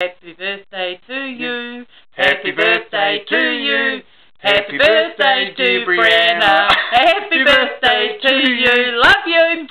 Happy birthday to you. Happy birthday to you. Happy birthday to Brianna. Happy birthday to you. Love you.